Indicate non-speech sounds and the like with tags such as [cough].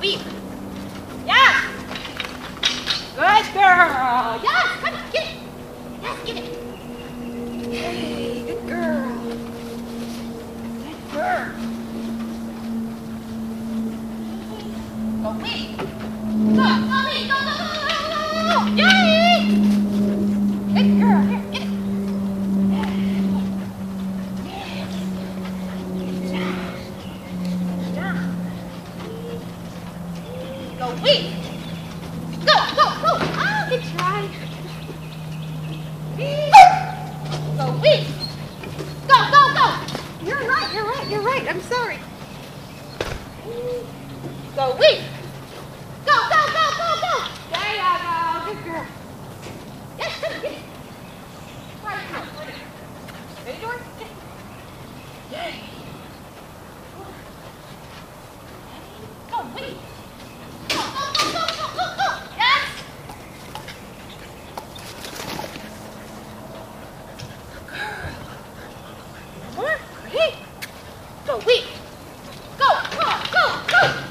weave. Yes. Good girl. Yes, come on, get it. Yes, get it. Hey, good girl. Good girl. Go weave. Go weave. Go, go, go. I'll get. Go weave. Go, go, go. You're right, you're right, you're right. I'm sorry. Go weave. Go, go, go, go, go. There you go. Good girl. Yes, yes, yes. Right, right, right. Ready, Dory? Yes. Yay. Go weave. 啊 [laughs] 啊